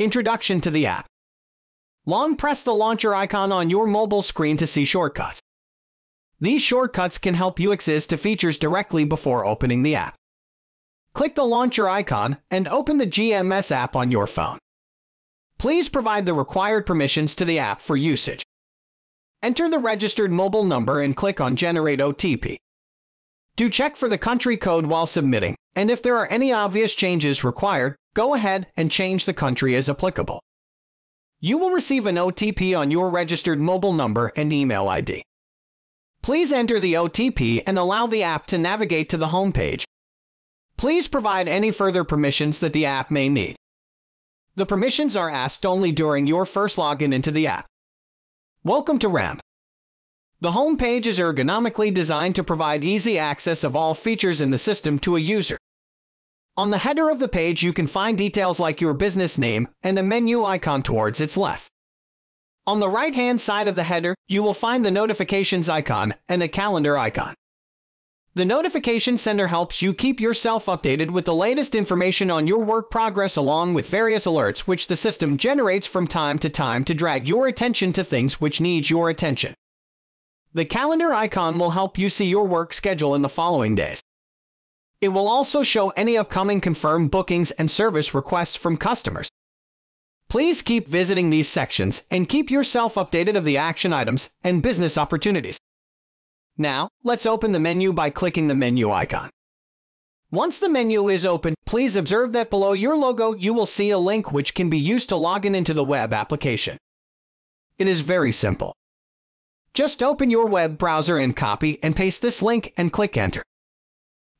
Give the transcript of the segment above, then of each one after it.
Introduction to the app. Long press the launcher icon on your mobile screen to see shortcuts. These shortcuts can help you access to features directly before opening the app. Click the launcher icon and open the GMS app on your phone. Please provide the required permissions to the app for usage. Enter the registered mobile number and click on Generate OTP. Do check for the country code while submitting, and if there are any obvious changes required, go ahead and change the country as applicable. You will receive an OTP on your registered mobile number and email ID. Please enter the OTP and allow the app to navigate to the home page. Please provide any further permissions that the app may need. The permissions are asked only during your first login into the app. Welcome to Ramp. The home page is ergonomically designed to provide easy access of all features in the system to a user. On the header of the page, you can find details like your business name and a menu icon towards its left. On the right-hand side of the header, you will find the notifications icon and a calendar icon. The notification center helps you keep yourself updated with the latest information on your work progress along with various alerts which the system generates from time to time to drag your attention to things which need your attention. The calendar icon will help you see your work schedule in the following days. It will also show any upcoming confirmed bookings and service requests from customers. Please keep visiting these sections and keep yourself updated of the action items and business opportunities. Now, let's open the menu by clicking the menu icon. Once the menu is open, please observe that below your logo you will see a link which can be used to log in into the web application. It is very simple. Just open your web browser and copy and paste this link and click enter.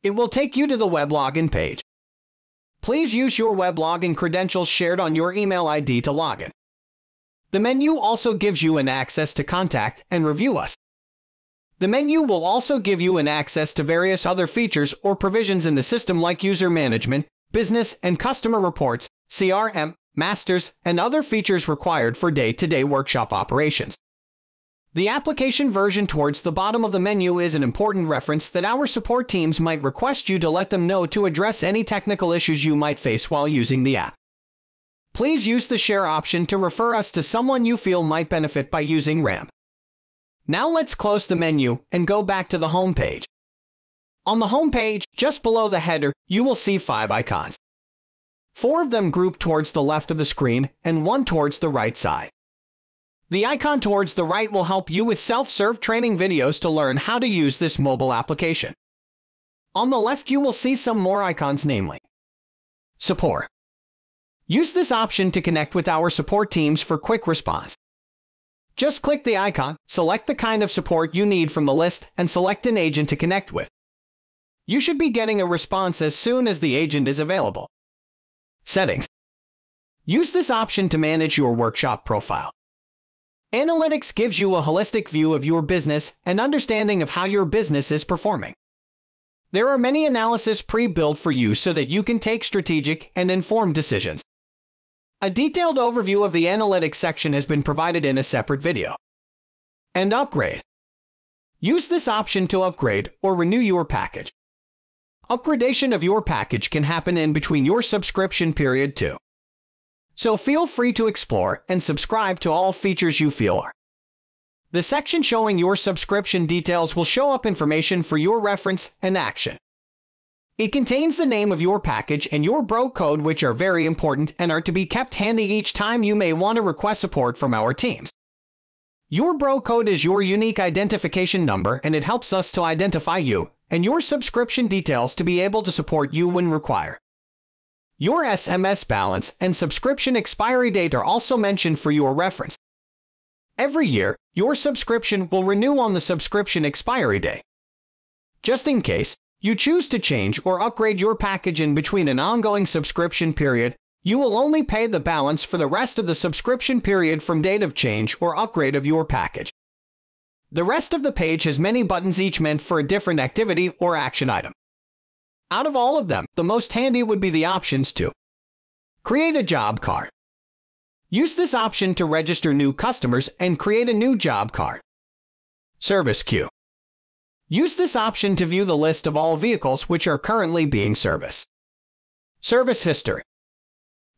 It will take you to the web login page. Please use your web login credentials shared on your email ID to log in. The menu also gives you an access to contact and review us. The menu will also give you an access to various other features or provisions in the system like user management, business and customer reports, CRM, masters, and other features required for day-to-day -day workshop operations. The application version towards the bottom of the menu is an important reference that our support teams might request you to let them know to address any technical issues you might face while using the app. Please use the share option to refer us to someone you feel might benefit by using RAMP. Now let's close the menu and go back to the home page. On the home page, just below the header, you will see five icons. Four of them group towards the left of the screen and one towards the right side. The icon towards the right will help you with self-serve training videos to learn how to use this mobile application. On the left you will see some more icons namely Support. Use this option to connect with our support teams for quick response. Just click the icon, select the kind of support you need from the list, and select an agent to connect with. You should be getting a response as soon as the agent is available. Settings. Use this option to manage your workshop profile. Analytics gives you a holistic view of your business and understanding of how your business is performing. There are many analyses pre-built for you so that you can take strategic and informed decisions. A detailed overview of the analytics section has been provided in a separate video. And upgrade. Use this option to upgrade or renew your package. Upgradation of your package can happen in between your subscription period too. So feel free to explore and subscribe to all features you feel are. The section showing your subscription details will show up information for your reference and action. It contains the name of your package and your bro code which are very important and are to be kept handy each time you may want to request support from our teams. Your bro code is your unique identification number and it helps us to identify you and your subscription details to be able to support you when required. Your SMS balance and subscription expiry date are also mentioned for your reference. Every year, your subscription will renew on the subscription expiry day. Just in case you choose to change or upgrade your package in between an ongoing subscription period, you will only pay the balance for the rest of the subscription period from date of change or upgrade of your package. The rest of the page has many buttons each meant for a different activity or action item. Out of all of them, the most handy would be the options to create a job card. Use this option to register new customers and create a new job card. Service queue. Use this option to view the list of all vehicles which are currently being serviced. Service history.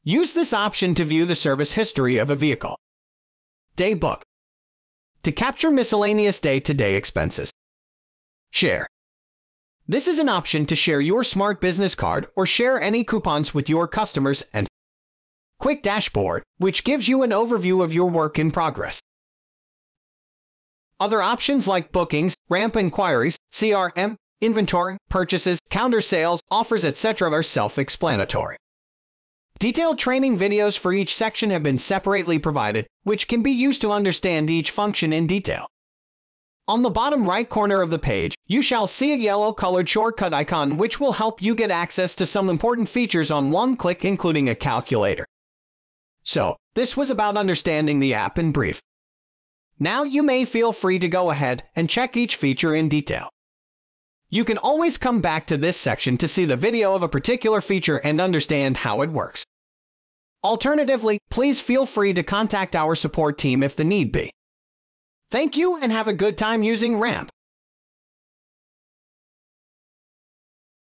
Use this option to view the service history of a vehicle. Daybook. To capture miscellaneous day-to-day expenses. Share. This is an option to share your smart business card or share any coupons with your customers and Quick Dashboard, which gives you an overview of your work in progress. Other options like bookings, ramp inquiries, CRM, inventory, purchases, counter sales, offers, etc. are self-explanatory. Detailed training videos for each section have been separately provided, which can be used to understand each function in detail. On the bottom right corner of the page, you shall see a yellow-colored shortcut icon which will help you get access to some important features on one click including a calculator. So, this was about understanding the app in brief. Now you may feel free to go ahead and check each feature in detail. You can always come back to this section to see the video of a particular feature and understand how it works. Alternatively, please feel free to contact our support team if the need be. Thank you and have a good time using RAMP.